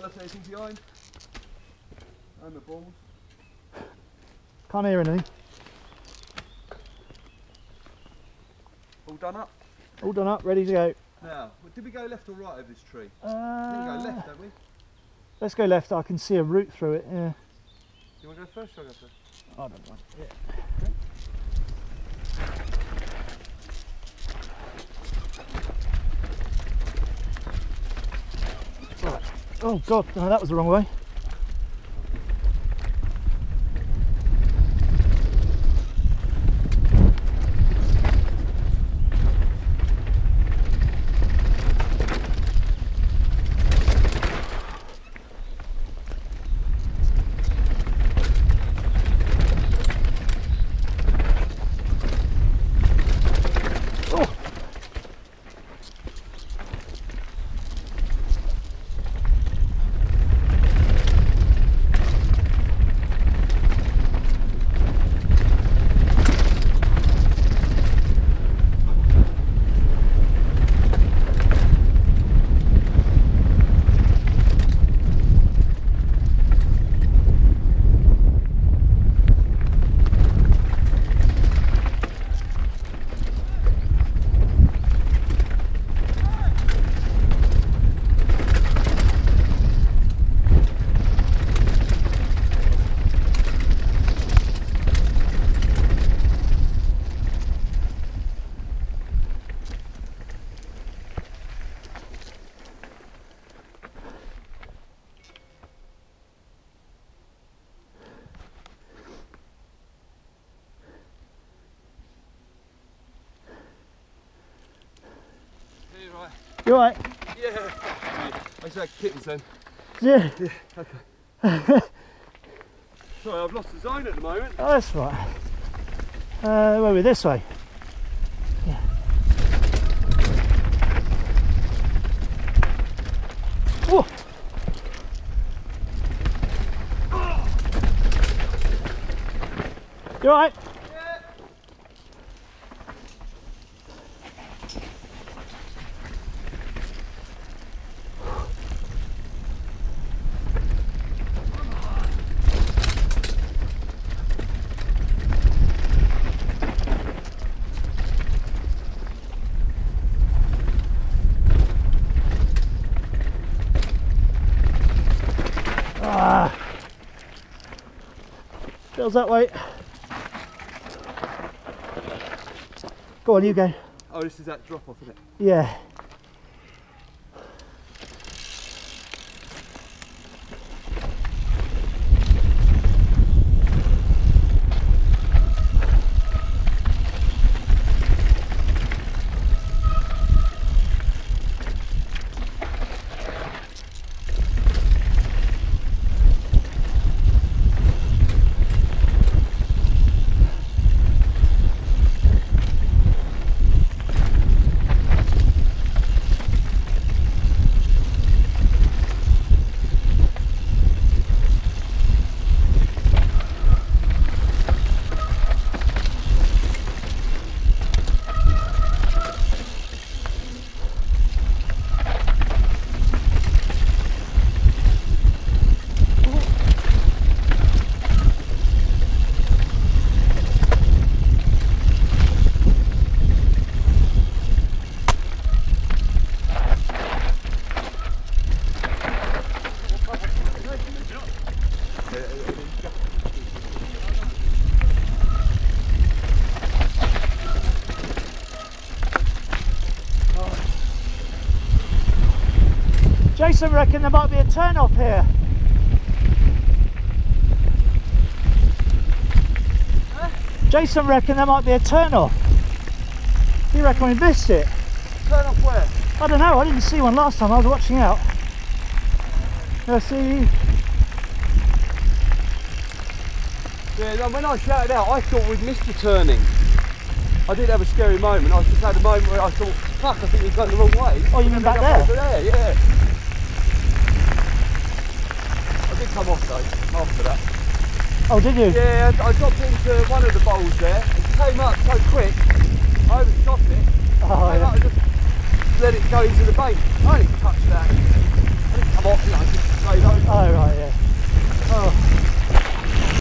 not left anything behind. And the balls. Can't hear anything. All done up. All done up, ready to go. Now, did we go left or right of this tree? Uh, we go left, don't we? Let's go left. I can see a route through it. Yeah. You want to go first? I go first? I don't mind. Yeah. Right. Oh God, no, that was the wrong way. Oh. Right. You all right? Yeah. I just had kittens then. Yeah. Yeah, okay. Sorry, I've lost the zone at the moment. Oh, that's right. Uh, where are we? This way. Yeah. Whoa. You alright? Feels that way. Go on, you go. Oh, this is that drop off, isn't it? Yeah. Jason reckon there might be a turn off here. Jason reckon there might be a turn off. He reckon we missed it. Turn off where? I don't know, I didn't see one last time, I was watching out. I see. Yeah, when I shouted out, I thought we'd missed the turning. I did have a scary moment. I just had a moment where I thought, fuck, I think we've gone the wrong way. Oh, you mean back there? Over there, yeah. I did come off though, after that. Oh, did you? Yeah, I I dropped into one of the bowls there. It came up so quick, I overshot it. Oh, yeah. and just let it go into the bank. I only touched that. I didn't come off, you know, just straight go. Oh right, yeah. Oh.